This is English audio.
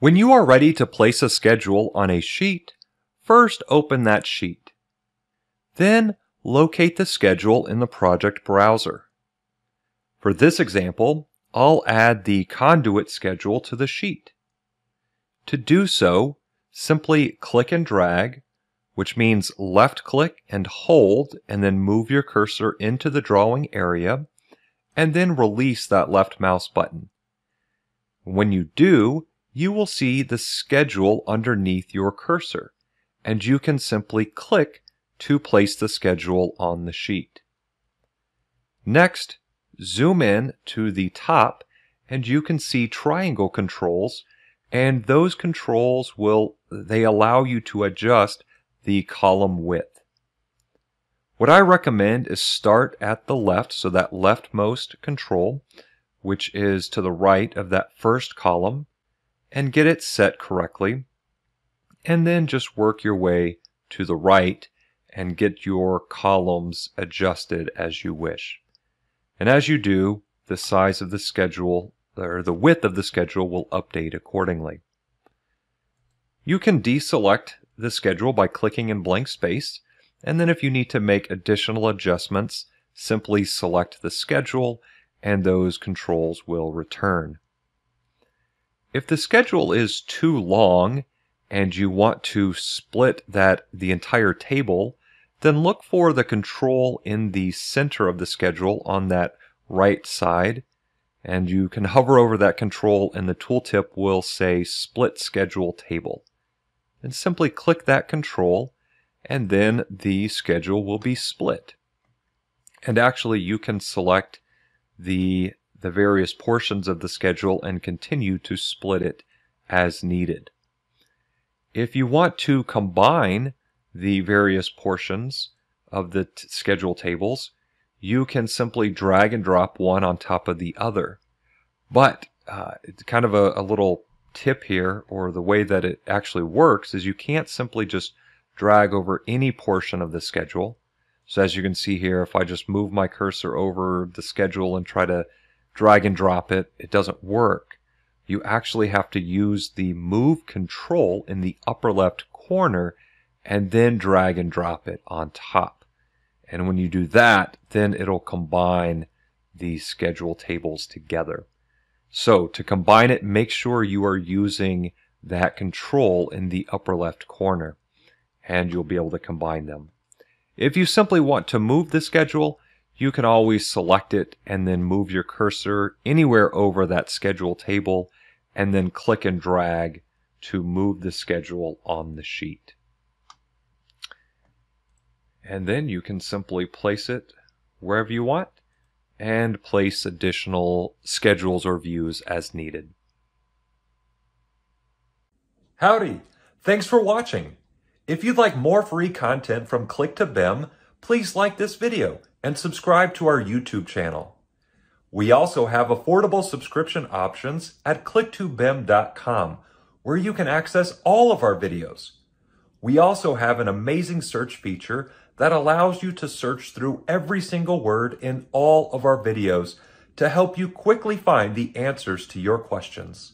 When you are ready to place a schedule on a sheet, first open that sheet. Then locate the schedule in the project browser. For this example, I'll add the conduit schedule to the sheet. To do so, simply click and drag, which means left click and hold and then move your cursor into the drawing area and then release that left mouse button. When you do, you will see the schedule underneath your cursor, and you can simply click to place the schedule on the sheet. Next, zoom in to the top and you can see triangle controls and those controls will they allow you to adjust the column width. What I recommend is start at the left, so that leftmost control, which is to the right of that first column, and get it set correctly. And then just work your way to the right and get your columns adjusted as you wish. And as you do, the size of the schedule or the width of the schedule will update accordingly. You can deselect the schedule by clicking in blank space, and then if you need to make additional adjustments, simply select the schedule and those controls will return. If the schedule is too long and you want to split that the entire table, then look for the control in the center of the schedule on that right side and you can hover over that control and the tooltip will say split schedule table. And simply click that control and then the schedule will be split. And actually you can select the the various portions of the schedule and continue to split it as needed. If you want to combine the various portions of the schedule tables, you can simply drag and drop one on top of the other. But uh, it's kind of a, a little tip here, or the way that it actually works, is you can't simply just drag over any portion of the schedule. So as you can see here, if I just move my cursor over the schedule and try to drag and drop it, it doesn't work. You actually have to use the move control in the upper left corner and then drag and drop it on top. And when you do that, then it'll combine the schedule tables together. So to combine it, make sure you are using that control in the upper left corner and you'll be able to combine them. If you simply want to move the schedule, you can always select it and then move your cursor anywhere over that schedule table and then click and drag to move the schedule on the sheet. And then you can simply place it wherever you want and place additional schedules or views as needed. Howdy! Thanks for watching. If you'd like more free content from Click2BIM, please like this video and subscribe to our YouTube channel. We also have affordable subscription options at click2bim.com where you can access all of our videos. We also have an amazing search feature that allows you to search through every single word in all of our videos to help you quickly find the answers to your questions.